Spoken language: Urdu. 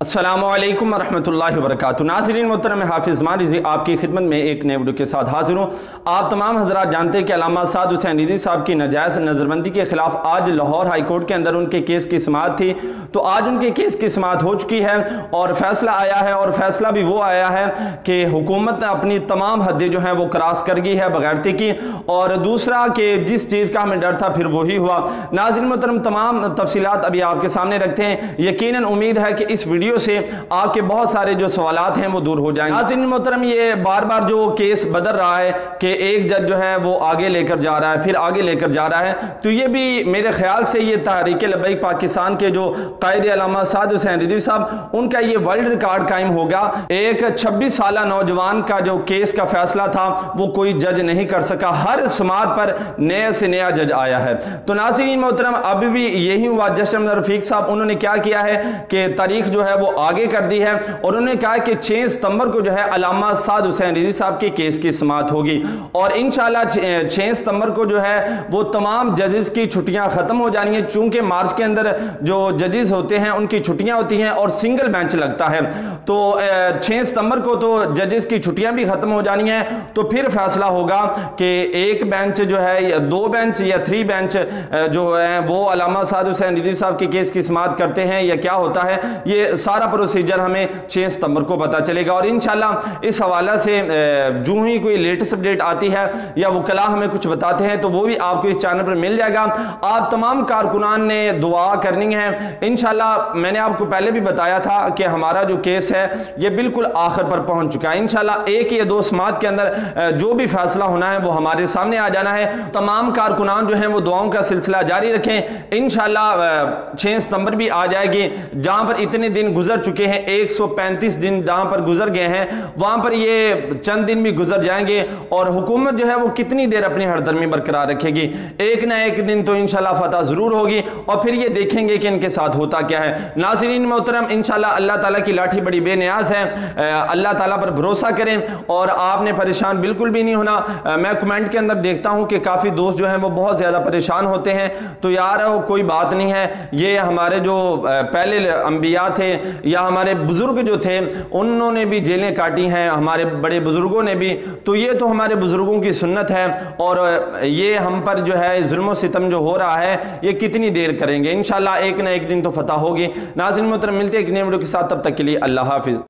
السلام علیکم ورحمۃ اللہ وبرکاتہ۔ ناظرین محترم حافظ مارزی آپ کی خدمت میں ایک نئے ویڈیو کے ساتھ حاضر ہوں۔ آپ تمام حضرات جانتے ہیں کہ علامہ سعد حسین ریزی صاحب کی نجائز نظربندی کے خلاف آج لاہور ہائی کورٹ کے اندر ان کے کیس کی سماعت تھی۔ تو آج ان کے کیس کی سماعت ہو چکی ہے اور فیصلہ آیا ہے اور فیصلہ بھی وہ آیا ہے کہ حکومت نے اپنی تمام حدیں جو ہیں وہ کراس کر گئی ہے بغیرتی کی۔ اور دوسرا کہ جس چیز کا ہمیں ڈر تھا پھر وہی ہوا۔ ناظرین محترم، تمام تفصیلات ابھی آپ کے سامنے رکھتے ہیں۔ یقیناً امید ہے کہ اس ویڈیو ویڈیو سے آپ کے بہت سارے جو سوالات ہیں وہ دور ہو جائیں ناظرین محترم، یہ بار بار جو کیس بدر رہا ہے کہ ایک جج جو ہے وہ آگے لے کر جا رہا ہے، پھر آگے لے کر جا رہا ہے، تو یہ بھی میرے خیال سے یہ تحریک لبیک پاکستان کے جو قائد علامہ سعد حسین رضوی صاحب، ان کا یہ ورلڈ ریکارڈ قائم ہوگا ایک چھبیس سالہ نوجوان کا جو کیس کا فیصلہ تھا، وہ کوئی جج نہیں کر سکا۔ ہر سماعت پر نئے سے نیا جج آیا ہے۔ تو ناظرین محترم، ابھی بھی یہی ہوا۔ جشن رفیق صاحب، انہوں نے کیا کیا ہے کہ تاریخ جو ہے وہ آگے کر دی ہے اور انہوں نے کہا کہ چھ ستمبر کو جو ہے علامہ سعد حسین رضی صاحب کی کیس کی سماعت ہوگی اور انشاءاللہ چھ ستمبر کو جو ہے وہ تمام ججز کی چھٹیاں ختم ہو جانی ہیں۔ چونکہ مارچ کے اندر جو ججز ہوتے ہیں ان کی چھٹیاں ہوتی ہیں اور سنگل بینچ لگتا ہے۔ تو چھ ستمبر کو تو ججز کی چھٹیاں بھی ختم ہو جانی ہیں۔ تو پھر فیصلہ ہوگا کہ ایک بینچ جو ہے دو بینچ یا تھری بینچ جو ہے وہ علامہ سعد حسین رضی صاحب کی کیس کی سماعت کرتے ہیں یا کیا ہوتا ہے۔ یہ سارا پروسیجر ہمیں چھ ستمبر کو پتا چلے گا اور انشاءاللہ اس حوالہ سے جو ہی کوئی لیٹس اپڈیٹ آتی ہے یا وکلا ہمیں کچھ بتاتے ہیں، تو وہ بھی آپ کو اس چینل پر مل جائے گا۔ آپ تمام کارکنان نے دعا کرنی ہے۔ انشاءاللہ میں نے آپ کو پہلے بھی بتایا تھا کہ ہمارا جو کیس ہے، یہ بالکل آخر پر پہنچ چکا ہے۔ انشاءاللہ ایک یا دو سماعت کے اندر جو بھی فیصلہ ہونا ہے، وہ ہمارے سامنے آ جانا ہے۔ تمام کارکنان جو ہیں، وہ دعاؤں کا سلسلہ جاری رکھیں۔ انشاءاللہ چھ ستمبر بھی آ جائے گی۔ جہاں پر اتنے دن گزر چکے ہیں، ایک سو پینتیس دن جہاں پر گزر گئے ہیں، وہاں پر یہ چند دن بھی گزر جائیں گے اور حکومت جو ہے وہ کتنی دیر اپنی ہردرمی برقرار رکھے گی۔ ایک نہ ایک دن تو انشاءاللہ فتح ضرور ہوگی اور پھر یہ دیکھیں گے کہ ان کے ساتھ ہوتا کیا ہے۔ ناظرین محترم، انشاءاللہ اللہ تعالیٰ کی لاٹھی بڑی بے نیاز ہے۔ اللہ تعالیٰ پر بھروسہ کریں اور آپ نے پریشان بالکل بھی نہیں ہونا۔ میں کمنٹ کے اندر دیکھتا ہوں کہ کافی دوست جو ہیں وہ بہت زیادہ پریشان ہوتے ہیں۔ تو یار، کوئی بات نہیں ہے۔ یہ ہمارے جو پہلے انبیاء تھے یا ہمارے بزرگ جو تھے، انہوں نے بھی جیلیں کاٹی ہیں، ہمارے بڑے بزرگوں نے بھی۔ تو یہ تو ہمارے بزرگوں کی سنت ہے اور یہ ہم پر جو ہے ظلم و ستم جو ہو رہا ہے، یہ کتنی دیر کریں گے؟ انشاءاللہ ایک نہ ایک دن تو فتح ہوگی۔ ناظرین محترم، ملتے ایک نئے ویڈیو کے ساتھ، تب تک کے لیے اللہ حافظ۔